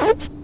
Oh!